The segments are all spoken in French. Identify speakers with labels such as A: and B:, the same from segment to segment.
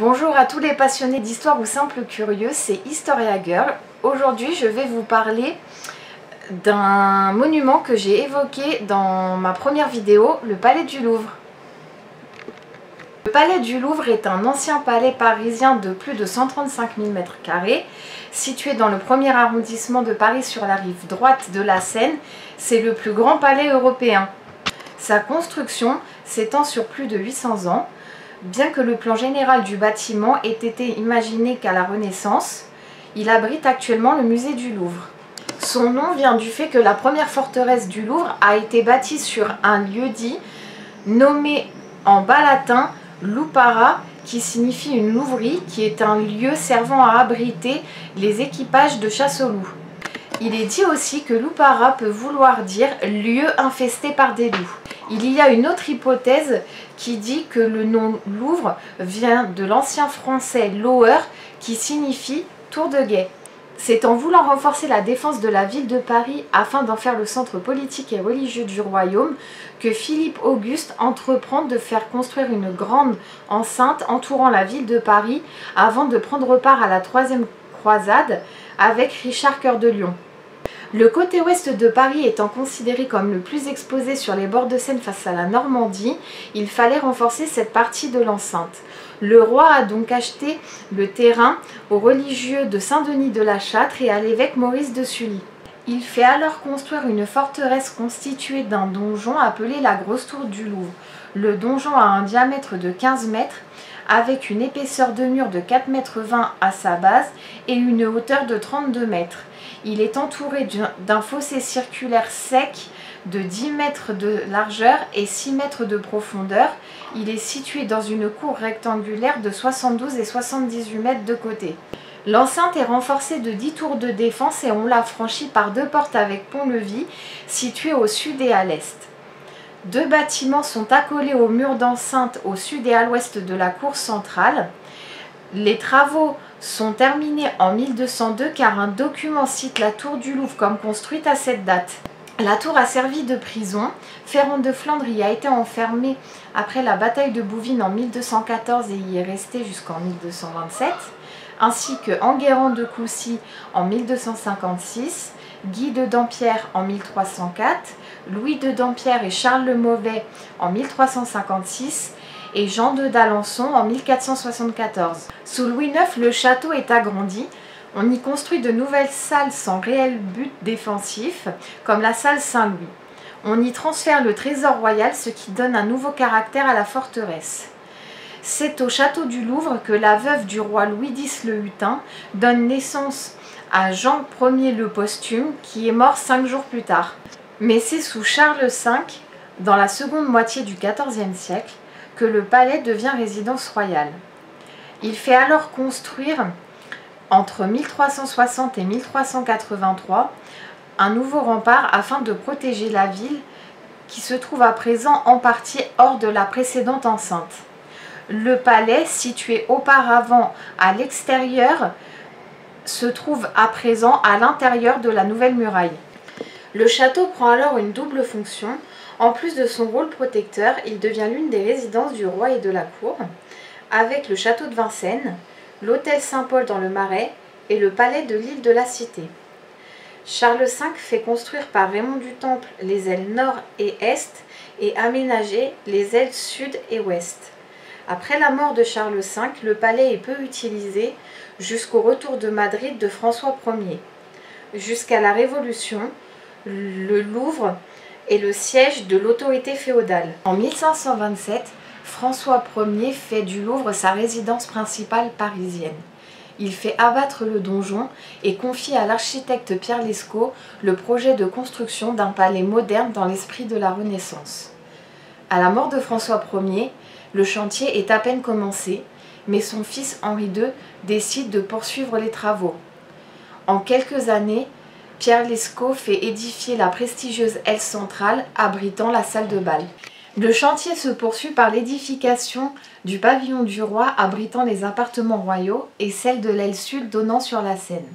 A: Bonjour à tous les passionnés d'histoire ou simples curieux, c'est Historia Girl. Aujourd'hui, je vais vous parler d'un monument que j'ai évoqué dans ma première vidéo, le Palais du Louvre. Le Palais du Louvre est un ancien palais parisien de plus de 135 000 m2, situé dans le premier arrondissement de Paris sur la rive droite de la Seine. C'est le plus grand palais européen. Sa construction s'étend sur plus de 800 ans. Bien que le plan général du bâtiment ait été imaginé qu'à la Renaissance, il abrite actuellement le musée du Louvre. Son nom vient du fait que la première forteresse du Louvre a été bâtie sur un lieu-dit nommé en bas latin Lupara, qui signifie une louverie, qui est un lieu servant à abriter les équipages de chasse aux loups. Il est dit aussi que Lupara peut vouloir dire lieu infesté par des loups. Il y a une autre hypothèse qui dit que le nom Louvre vient de l'ancien français Lower qui signifie tour de guet. C'est en voulant renforcer la défense de la ville de Paris afin d'en faire le centre politique et religieux du royaume que Philippe Auguste entreprend de faire construire une grande enceinte entourant la ville de Paris avant de prendre part à la troisième croisade avec Richard Cœur de Lion. Le côté ouest de Paris étant considéré comme le plus exposé sur les bords de Seine face à la Normandie, il fallait renforcer cette partie de l'enceinte. Le roi a donc acheté le terrain aux religieux de Saint-Denis de la Châtre et à l'évêque Maurice de Sully. Il fait alors construire une forteresse constituée d'un donjon appelé la Grosse Tour du Louvre. Le donjon a un diamètre de 15 mètres avec une épaisseur de mur de 4,20 mètres à sa base et une hauteur de 32 mètres. Il est entouré d'un fossé circulaire sec de 10 mètres de largeur et 6 mètres de profondeur. Il est situé dans une cour rectangulaire de 72 et 78 mètres de côté. L'enceinte est renforcée de 10 tours de défense et on l'a franchie par deux portes avec pont-levis situées au sud et à l'est. Deux bâtiments sont accolés au mur d'enceinte au sud et à l'ouest de la cour centrale. Les travaux sont terminés en 1202 car un document cite la tour du Louvre comme construite à cette date. La tour a servi de prison. Ferrand de Flandre y a été enfermé après la bataille de Bouvines en 1214 et y est resté jusqu'en 1227, ainsi que Enguerrand de Coucy en 1256, Guy de Dampierre en 1304, Louis de Dampierre et Charles le Mauvais en 1356 et Jean de d'Alençon en 1474. Sous Louis IX, le château est agrandi. On y construit de nouvelles salles sans réel but défensif, comme la salle Saint-Louis. On y transfère le trésor royal, ce qui donne un nouveau caractère à la forteresse. C'est au château du Louvre que la veuve du roi Louis X le Hutin donne naissance à Jean Ier le Posthume, qui est mort cinq jours plus tard. Mais c'est sous Charles V, dans la seconde moitié du XIVe siècle, que le palais devient résidence royale. Il fait alors construire, entre 1360 et 1383, un nouveau rempart afin de protéger la ville qui se trouve à présent en partie hors de la précédente enceinte. Le palais, situé auparavant à l'extérieur, se trouve à présent à l'intérieur de la nouvelle muraille. Le château prend alors une double fonction. En plus de son rôle protecteur, il devient l'une des résidences du roi et de la cour, avec le château de Vincennes, l'hôtel Saint-Paul dans le Marais et le palais de l'île de la Cité. Charles V fait construire par Raymond du Temple les ailes nord et est et aménager les ailes sud et ouest. Après la mort de Charles V, le palais est peu utilisé jusqu'au retour de Madrid de François Ier. Jusqu'à la Révolution, le Louvre est le siège de l'autorité féodale. En 1527, François Ier fait du Louvre sa résidence principale parisienne. Il fait abattre le donjon et confie à l'architecte Pierre Lescot le projet de construction d'un palais moderne dans l'esprit de la Renaissance. À la mort de François Ier, le chantier est à peine commencé, mais son fils Henri II décide de poursuivre les travaux. En quelques années, Pierre Lescaut fait édifier la prestigieuse aile centrale abritant la salle de bal. Le chantier se poursuit par l'édification du pavillon du roi abritant les appartements royaux et celle de l'aile sud donnant sur la Seine.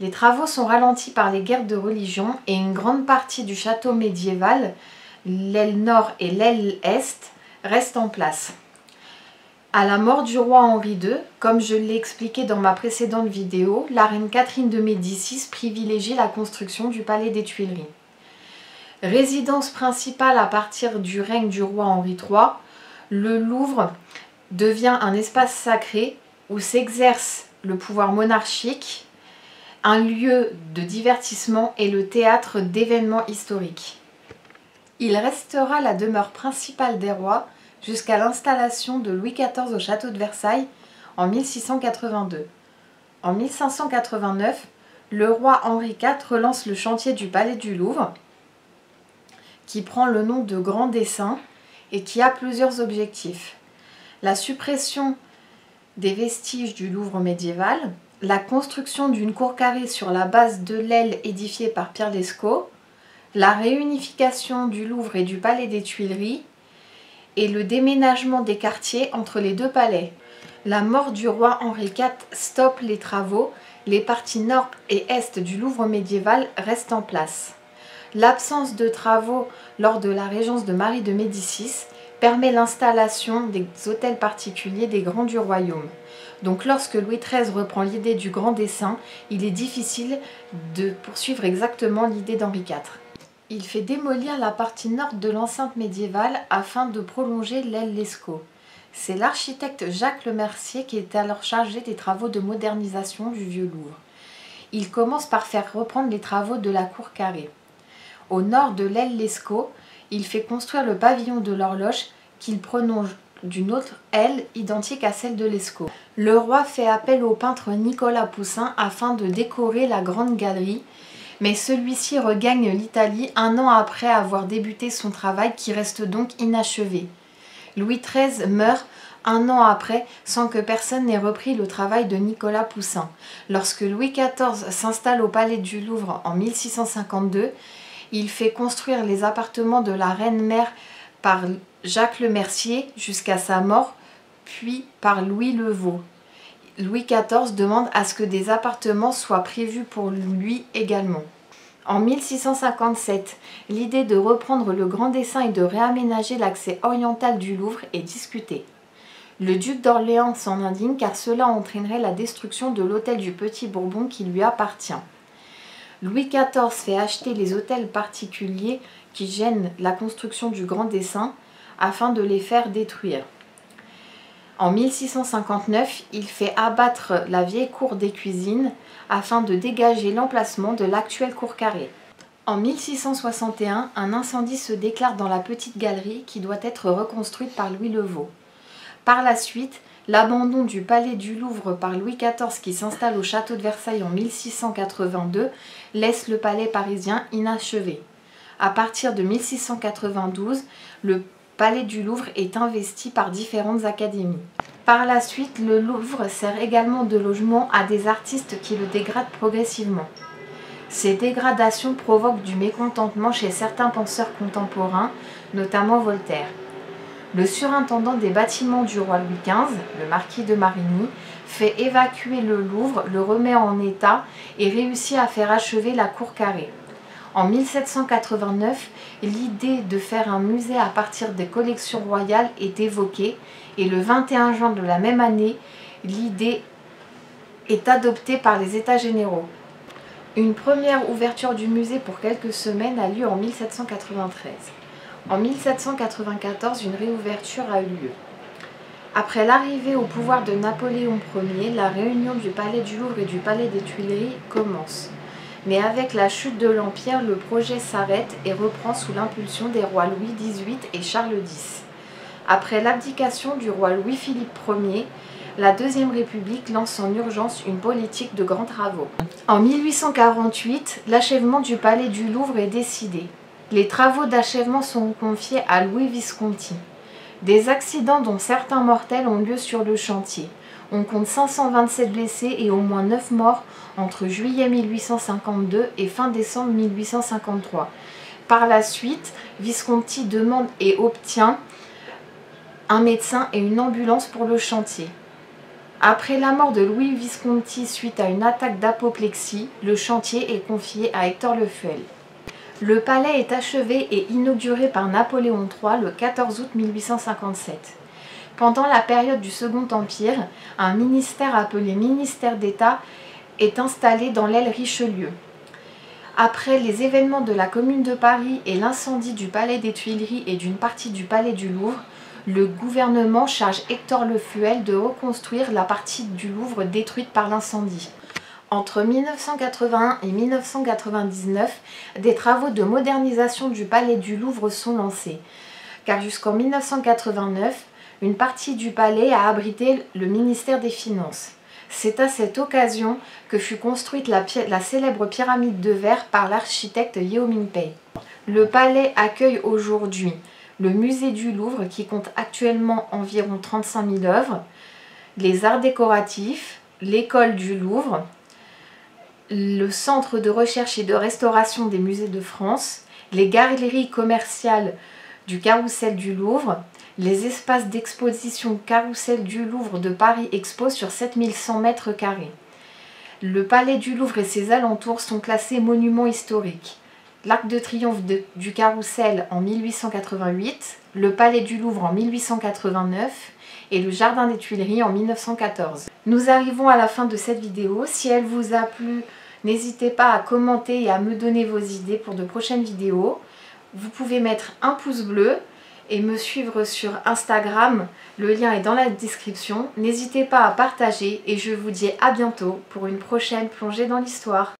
A: Les travaux sont ralentis par les guerres de religion et une grande partie du château médiéval, l'aile nord et l'aile est, restent en place. À la mort du roi Henri II, comme je l'ai expliqué dans ma précédente vidéo, la reine Catherine de Médicis privilégie la construction du palais des Tuileries. Résidence principale à partir du règne du roi Henri III, le Louvre devient un espace sacré où s'exerce le pouvoir monarchique, un lieu de divertissement et le théâtre d'événements historiques. Il restera la demeure principale des rois jusqu'à l'installation de Louis XIV au château de Versailles en 1682. En 1589, le roi Henri IV relance le chantier du Palais du Louvre, qui prend le nom de Grand Dessin et qui a plusieurs objectifs. La suppression des vestiges du Louvre médiéval, la construction d'une cour carrée sur la base de l'aile édifiée par Pierre Lescaut, la réunification du Louvre et du Palais des Tuileries, et le déménagement des quartiers entre les deux palais. La mort du roi Henri IV stoppe les travaux, les parties nord et est du Louvre médiéval restent en place. L'absence de travaux lors de la régence de Marie de Médicis permet l'installation des hôtels particuliers des grands du royaume. Donc lorsque Louis XIII reprend l'idée du grand dessin, il est difficile de poursuivre exactement l'idée d'Henri IV. Il fait démolir la partie nord de l'enceinte médiévale afin de prolonger l'aile Lescaut. C'est l'architecte Jacques Lemercier qui est alors chargé des travaux de modernisation du vieux Louvre. Il commence par faire reprendre les travaux de la cour carrée. Au nord de l'aile Lescaut, il fait construire le pavillon de l'horloge qu'il prolonge d'une autre aile identique à celle de Lescaut. Le roi fait appel au peintre Nicolas Poussin afin de décorer la grande galerie mais celui-ci regagne l'Italie un an après avoir débuté son travail qui reste donc inachevé. Louis XIII meurt un an après sans que personne n'ait repris le travail de Nicolas Poussin. Lorsque Louis XIV s'installe au palais du Louvre en 1652, il fait construire les appartements de la reine-mère par Jacques Le Mercier jusqu'à sa mort, puis par Louis le Vau. Louis XIV demande à ce que des appartements soient prévus pour lui également. En 1657, l'idée de reprendre le grand dessin et de réaménager l'accès oriental du Louvre est discutée. Le duc d'Orléans s'en indigne car cela entraînerait la destruction de l'hôtel du Petit Bourbon qui lui appartient. Louis XIV fait acheter les hôtels particuliers qui gênent la construction du grand dessin afin de les faire détruire. En 1659, il fait abattre la vieille cour des cuisines afin de dégager l'emplacement de l'actuelle cour carrée. En 1661, un incendie se déclare dans la petite galerie qui doit être reconstruite par Louis le Vau. Par la suite, l'abandon du palais du Louvre par Louis XIV qui s'installe au château de Versailles en 1682 laisse le palais parisien inachevé. À partir de 1692, le palais du Louvre est investi par différentes académies. Par la suite, le Louvre sert également de logement à des artistes qui le dégradent progressivement. Ces dégradations provoquent du mécontentement chez certains penseurs contemporains, notamment Voltaire. Le surintendant des bâtiments du roi Louis XV, le marquis de Marigny, fait évacuer le Louvre, le remet en état et réussit à faire achever la cour carrée. En 1789, l'idée de faire un musée à partir des collections royales est évoquée et le 21 juin de la même année, l'idée est adoptée par les États généraux. Une première ouverture du musée pour quelques semaines a lieu en 1793. En 1794, une réouverture a eu lieu. Après l'arrivée au pouvoir de Napoléon Ier, la réunion du Palais du Louvre et du Palais des Tuileries commence. Mais avec la chute de l'Empire, le projet s'arrête et reprend sous l'impulsion des rois Louis XVIII et Charles X. Après l'abdication du roi Louis-Philippe Ier, la Deuxième République lance en urgence une politique de grands travaux. En 1848, l'achèvement du palais du Louvre est décidé. Les travaux d'achèvement sont confiés à Louis Visconti. Des accidents dont certains mortels ont lieu sur le chantier. On compte 527 blessés et au moins 9 morts entre juillet 1852 et fin décembre 1853. Par la suite, Visconti demande et obtient un médecin et une ambulance pour le chantier. Après la mort de Louis Visconti suite à une attaque d'apoplexie, le chantier est confié à Hector Lefuel. Le palais est achevé et inauguré par Napoléon III le 14 août 1857. Pendant la période du Second Empire, un ministère appelé ministère d'État est installé dans l'aile Richelieu. Après les événements de la Commune de Paris et l'incendie du Palais des Tuileries et d'une partie du Palais du Louvre, le gouvernement charge Hector Le Fuel de reconstruire la partie du Louvre détruite par l'incendie. Entre 1981 et 1999, des travaux de modernisation du palais du Louvre sont lancés, car jusqu'en 1989, une partie du palais a abrité le ministère des Finances. C'est à cette occasion que fut construite la, célèbre pyramide de verre par l'architecte Yeo Ming-pei. Le palais accueille aujourd'hui le musée du Louvre qui compte actuellement environ 35 000 œuvres, les arts décoratifs, l'école du Louvre, le Centre de recherche et de restauration des musées de France, les galeries commerciales du Carrousel du Louvre, les espaces d'exposition Carrousel du Louvre de Paris Expo sur 7100 mètres carrés. Le Palais du Louvre et ses alentours sont classés monuments historiques. L'Arc de Triomphe du Carrousel en 1888, le Palais du Louvre en 1889 et le Jardin des Tuileries en 1914. Nous arrivons à la fin de cette vidéo. Si elle vous a plu, N'hésitez pas à commenter et à me donner vos idées pour de prochaines vidéos. Vous pouvez mettre un pouce bleu et me suivre sur Instagram. Le lien est dans la description. N'hésitez pas à partager et je vous dis à bientôt pour une prochaine plongée dans l'histoire.